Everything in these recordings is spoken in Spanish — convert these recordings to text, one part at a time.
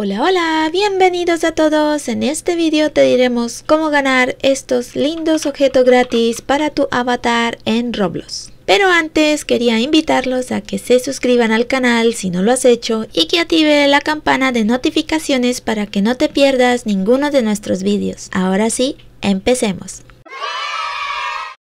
Hola hola, bienvenidos a todos. En este vídeo te diremos cómo ganar estos lindos objetos gratis para tu avatar en Roblox. Pero antes quería invitarlos a que se suscriban al canal si no lo has hecho y que active la campana de notificaciones para que no te pierdas ninguno de nuestros vídeos. Ahora sí, empecemos.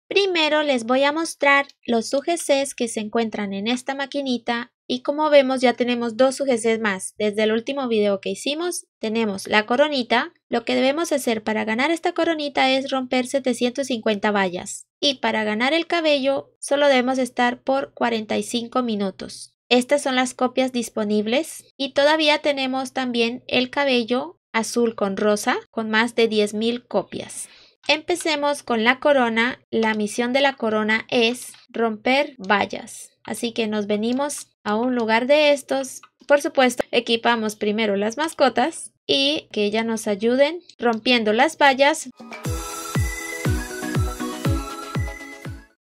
Primero les voy a mostrar los UGCs que se encuentran en esta maquinita y como vemos ya tenemos dos UGCs más. Desde el último video que hicimos tenemos la coronita. Lo que debemos hacer para ganar esta coronita es romper 750 vallas. Y para ganar el cabello solo debemos estar por 45 minutos. Estas son las copias disponibles y todavía tenemos también el cabello azul con rosa con más de 10.000 copias. Empecemos con la corona. La misión de la corona es romper vallas. Así que nos venimos a un lugar de estos. Por supuesto, equipamos primero las mascotas y que ellas nos ayuden rompiendo las vallas.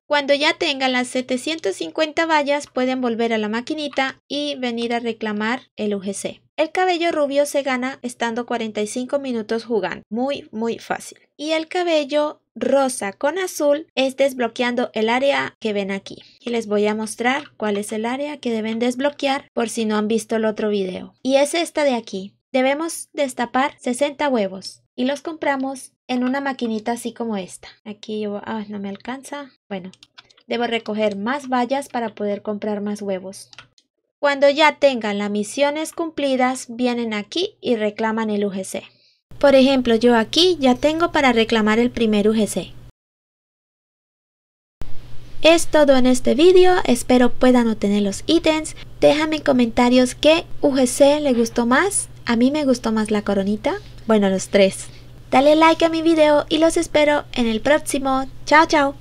Cuando ya tengan las 750 vallas pueden volver a la maquinita y venir a reclamar el UGC. El cabello rubio se gana estando 45 minutos jugando. Muy, muy fácil. Y el cabello rosa con azul es desbloqueando el área que ven aquí. Y les voy a mostrar cuál es el área que deben desbloquear por si no han visto el otro video. Y es esta de aquí. Debemos destapar 60 huevos y los compramos en una maquinita así como esta. Aquí yo, ah, no me alcanza. Bueno, debo recoger más vallas para poder comprar más huevos. Cuando ya tengan las misiones cumplidas, vienen aquí y reclaman el UGC. Por ejemplo, yo aquí ya tengo para reclamar el primer UGC. Es todo en este vídeo, espero puedan obtener los ítems. Déjame en comentarios qué UGC le gustó más. A mí me gustó más la coronita. Bueno, los tres. Dale like a mi video y los espero en el próximo. Chao, chao.